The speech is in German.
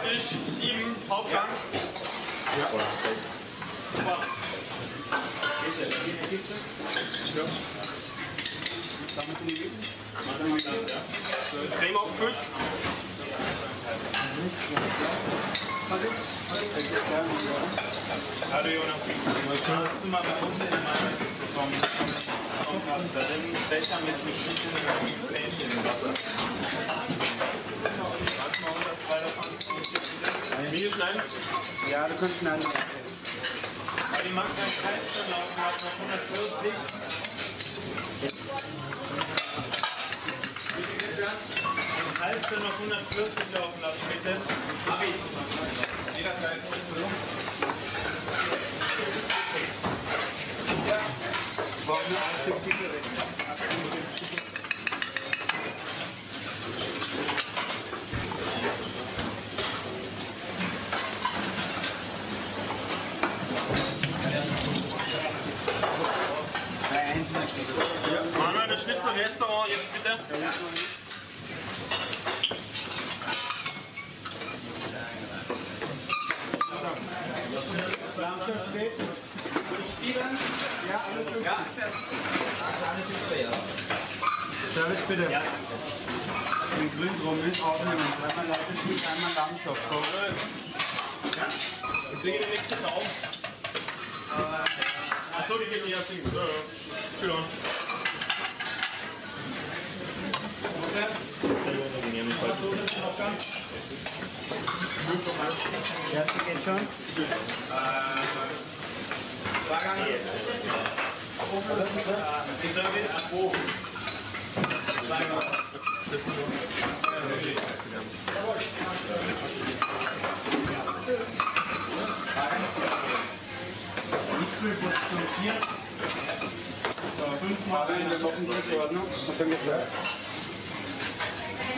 40, 7, Hauptgang. Ja. Super. Ja. Da müssen die Mitte. Machen wir das, ja. Creme aufgefüllt. Hallo Jonas. Kannst du mal bei uns in der Meinung kommen? Da sind Becher mit verschiedenen Flächen im Wasser. Wie schneiden? Ja, du kannst schneiden. Weil die Max ganz kalt laufen hat, noch 140. Halb sind noch 140 laufen lassen, bitte. Mach ich. Jederzeit. Brauchen wir ein Stück Zigarette. Das Schnitzelrestaurant jetzt bitte. Lammschirm steht. Steven? Ja, alle fünf. Ja, Service bitte. Ja. Den grün drum ist aufnehmen. Dreimal Leute Schnitt, einmal Lammschopf. Ich bringe den nächsten auf. Achso, die geht nicht erst hin. Ja, ja. Genau. Erste geht schon. Service Abo. Position 4. So, fünfmal in der Wochengrößeordnung. Und dann geht's weiter.